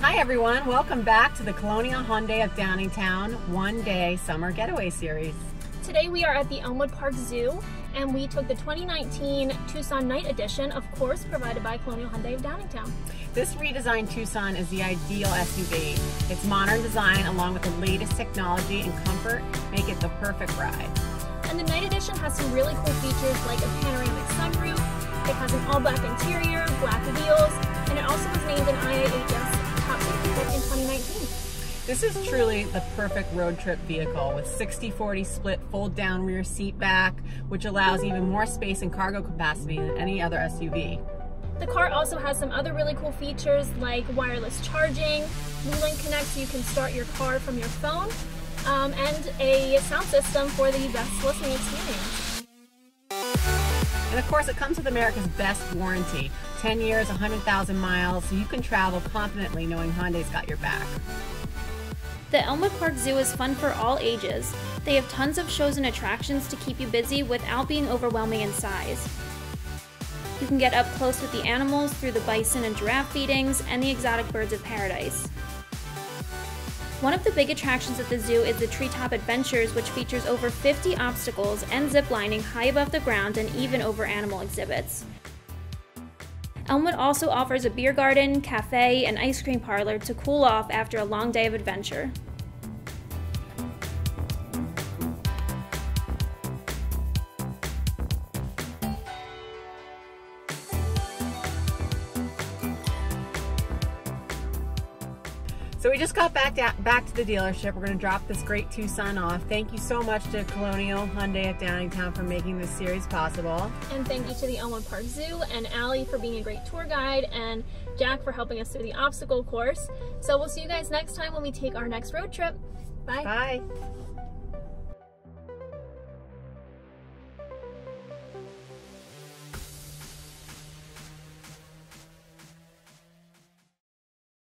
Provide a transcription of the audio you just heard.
Hi everyone, welcome back to the Colonial Hyundai of Downingtown one day summer getaway series. Today we are at the Elmwood Park Zoo and we took the 2019 Tucson Night Edition, of course provided by Colonial Hyundai of Downingtown. This redesigned Tucson is the ideal SUV. Its modern design along with the latest technology and comfort make it the perfect ride. And the Night Edition has some really cool features like a panoramic sunroof, it has an all black interior, black wheels, This is truly the perfect road trip vehicle with 60-40 split fold down rear seat back, which allows even more space and cargo capacity than any other SUV. The car also has some other really cool features like wireless charging, Blue Link Connect so you can start your car from your phone, um, and a sound system for the best listening experience. And of course, it comes with America's best warranty 10 years, 100,000 miles, so you can travel confidently knowing Hyundai's got your back. The Elmwood Park Zoo is fun for all ages. They have tons of shows and attractions to keep you busy without being overwhelming in size. You can get up close with the animals through the bison and giraffe feedings and the exotic birds of paradise. One of the big attractions at the zoo is the Treetop Adventures, which features over 50 obstacles and zip lining high above the ground and even over animal exhibits. Elmwood also offers a beer garden, cafe, and ice cream parlor to cool off after a long day of adventure. So we just got back to, back to the dealership. We're going to drop this great Tucson off. Thank you so much to Colonial Hyundai at Downingtown for making this series possible. And thank you to the Elmwood Park Zoo and Allie for being a great tour guide and Jack for helping us through the obstacle course. So we'll see you guys next time when we take our next road trip. Bye. Bye.